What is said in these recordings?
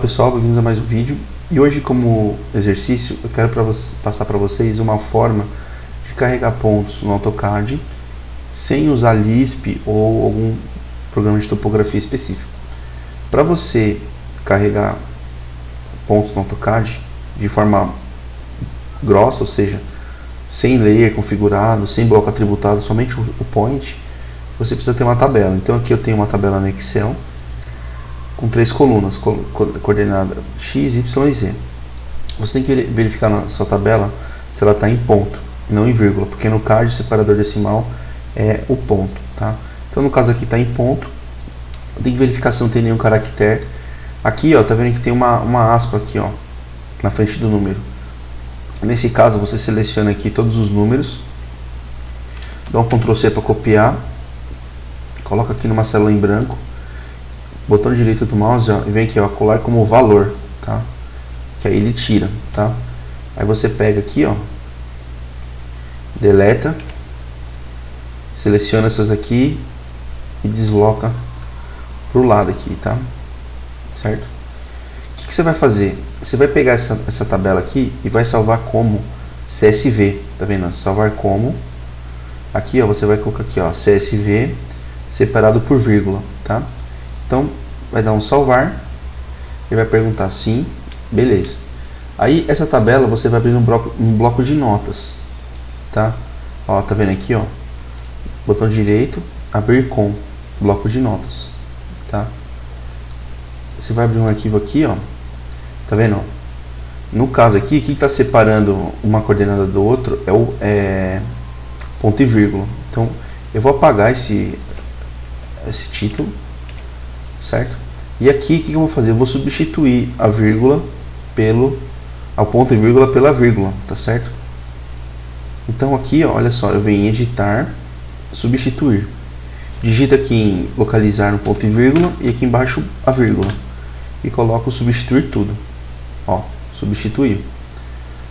pessoal, bem-vindos a mais um vídeo. E hoje como exercício eu quero pra passar para vocês uma forma de carregar pontos no AutoCAD sem usar Lisp ou algum programa de topografia específico. Para você carregar pontos no AutoCAD de forma grossa, ou seja, sem layer configurado, sem bloco atributado, somente o point, você precisa ter uma tabela. Então aqui eu tenho uma tabela no Excel com três colunas, co coordenada x, y e z. Você tem que verificar na sua tabela se ela está em ponto, não em vírgula, porque no CAD o separador decimal é o ponto. Tá? Então no caso aqui está em ponto, tem que verificar se não tem nenhum caractere. Aqui, ó, tá vendo que tem uma, uma aspa aqui, ó, na frente do número. Nesse caso, você seleciona aqui todos os números, dá um Ctrl C para copiar, coloca aqui numa célula em branco, botão direito do mouse ó, e vem aqui, ó, colar como valor, tá? Que aí ele tira, tá? Aí você pega aqui, ó, deleta, seleciona essas aqui e desloca pro lado aqui, tá? Certo? O que, que você vai fazer? Você vai pegar essa, essa tabela aqui e vai salvar como CSV, tá vendo? Salvar como, aqui ó, você vai colocar aqui ó, CSV separado por vírgula, tá? Então, vai dar um salvar, ele vai perguntar sim, beleza. Aí, essa tabela você vai abrir um bloco, um bloco de notas, tá? Ó, tá vendo aqui, ó, botão direito, abrir com, bloco de notas, tá? Você vai abrir um arquivo aqui, ó, tá vendo? No caso aqui, o que está separando uma coordenada do outro é o é, ponto e vírgula. Então, eu vou apagar esse, esse título, certo? E aqui o que eu vou fazer? Eu vou substituir a vírgula pelo ao ponto e vírgula pela vírgula, tá certo? Então aqui, ó, olha só, eu venho em editar, substituir. Digita aqui em localizar no ponto e vírgula e aqui embaixo a vírgula. E coloco substituir tudo. Ó, substituir.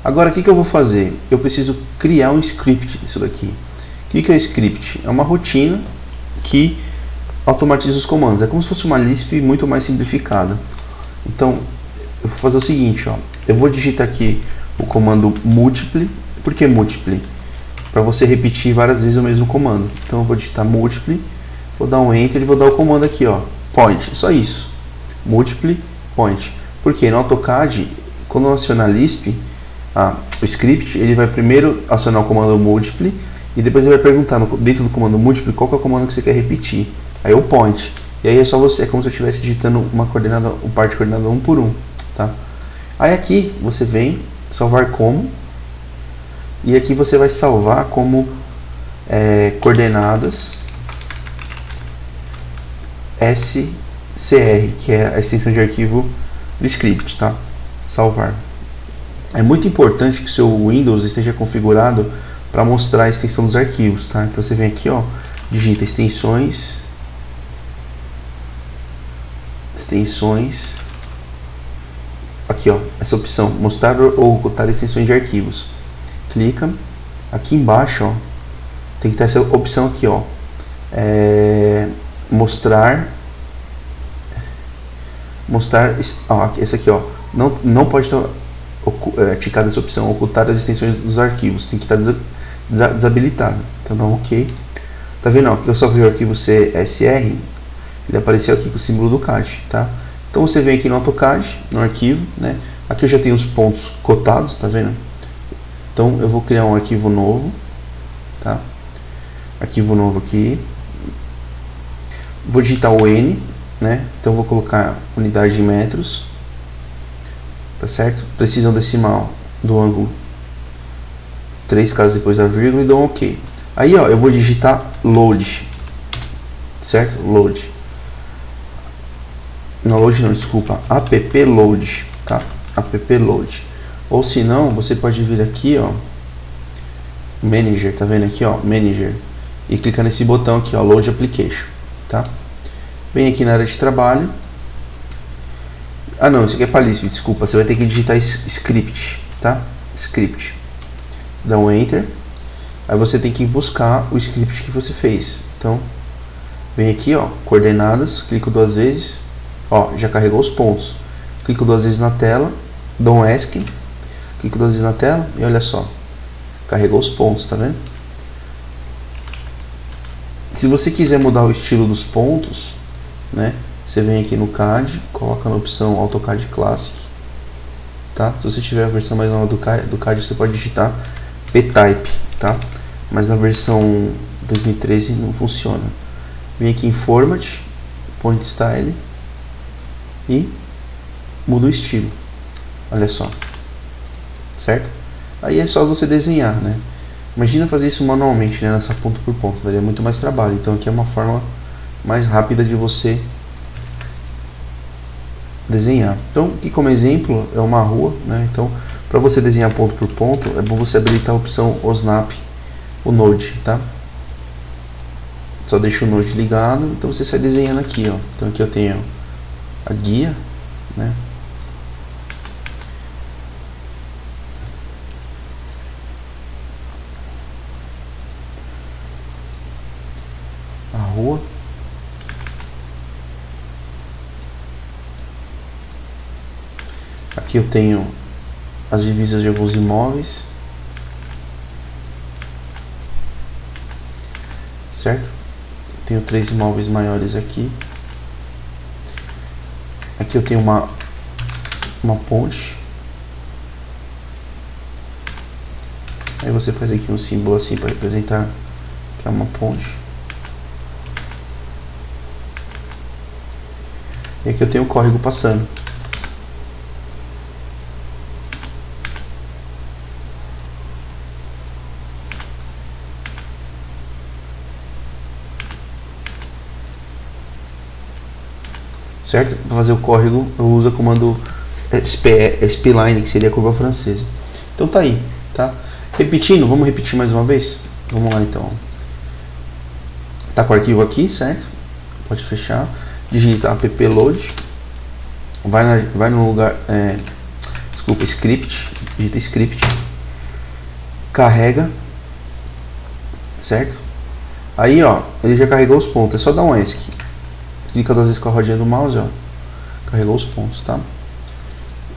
Agora o que, que eu vou fazer? Eu preciso criar um script disso daqui. O que, que é script? É uma rotina que automatiza os comandos. É como se fosse uma Lisp muito mais simplificada. Então, eu vou fazer o seguinte, ó. Eu vou digitar aqui o comando multiply. Por que multiply? Para você repetir várias vezes o mesmo comando. Então, eu vou digitar multiply, vou dar um enter e vou dar o comando aqui, ó. Point, só isso. Multiply, point. Porque no AutoCAD, quando eu acionar Lisp, o script, ele vai primeiro acionar o comando multiply e depois ele vai perguntar no, dentro do comando multiply qual é o comando que você quer repetir. Aí o point. E aí é só você, é como se eu estivesse digitando uma coordenada, um par de coordenada um por um, tá? Aí aqui você vem salvar como e aqui você vai salvar como é, coordenadas SCR, que é a extensão de arquivo do script, tá? Salvar. É muito importante que seu Windows esteja configurado para mostrar a extensão dos arquivos, tá? Então você vem aqui, ó, digita extensões extensões. Aqui ó essa opção mostrar ou ocultar extensões de arquivos. Clica aqui embaixo ó. Tem que ter essa opção aqui ó. É, mostrar mostrar ó, essa aqui ó. Não não pode estar é, ticada essa opção ocultar as extensões dos arquivos. Tem que estar desabilitado. Então dá um ok. Tá vendo ó que eu só vi o arquivo CSR ele apareceu aqui com o símbolo do CAD, tá? Então você vem aqui no AutoCAD, no arquivo, né? Aqui eu já tenho os pontos cotados, tá vendo? Então eu vou criar um arquivo novo, tá? Arquivo novo aqui. Vou digitar o N, né? Então vou colocar unidade de metros, tá certo? Precisão decimal do ângulo 3 casos depois da vírgula e dou um OK. Aí ó, eu vou digitar load, certo? Load não load não, desculpa, app load, tá? app load. Ou se não, você pode vir aqui, ó, manager, tá vendo aqui, ó, manager, e clicar nesse botão aqui, ó, load application, tá? Vem aqui na área de trabalho. Ah, não, isso aqui é para Lisp, desculpa, você vai ter que digitar script, tá? Script. Dá um enter. Aí você tem que buscar o script que você fez. Então, vem aqui, ó, coordenadas, clico duas vezes Ó, já carregou os pontos. clico duas vezes na tela, dou um ESC, clico duas vezes na tela e olha só, carregou os pontos, tá vendo? Se você quiser mudar o estilo dos pontos, né, você vem aqui no CAD, coloca na opção AutoCAD Classic, tá? Se você tiver a versão mais nova do CAD, do CAD você pode digitar P-Type, tá? Mas na versão 2013 não funciona. Vem aqui em Format, Point Style e muda o estilo. Olha só. Certo? Aí é só você desenhar, né? Imagina fazer isso manualmente, né? Nessa ponto por ponto. Daria muito mais trabalho. Então aqui é uma forma mais rápida de você desenhar. Então, aqui como exemplo é uma rua, né? Então, para você desenhar ponto por ponto, é bom você habilitar a opção OSNAP, o Node, tá? Só deixa o Node ligado, então você sai desenhando aqui, ó. Então aqui eu tenho a guia, né? A rua. Aqui eu tenho as divisas de alguns imóveis. Certo? Tenho três imóveis maiores aqui. Aqui eu tenho uma, uma ponte. Aí você faz aqui um símbolo assim para representar que é uma ponte. E aqui eu tenho o córrego passando. Certo? Para fazer o córrego eu uso o comando spline, que seria a curva francesa. Então tá aí, tá? Repetindo, vamos repetir mais uma vez? Vamos lá então. Tá com o arquivo aqui, certo? Pode fechar. Digita app load. Vai, na, vai no lugar, é, desculpa, script. Digita script. Carrega, certo? Aí ó, ele já carregou os pontos. É só dar um ESC clica duas vezes com a rodinha do mouse, ó, carregou os pontos, tá?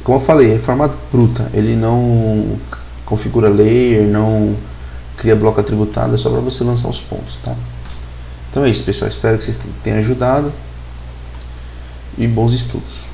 Como eu falei, é formato bruta, ele não configura layer, não cria bloco atributado, é só para você lançar os pontos, tá? Então é isso, pessoal, espero que vocês tenham ajudado e bons estudos.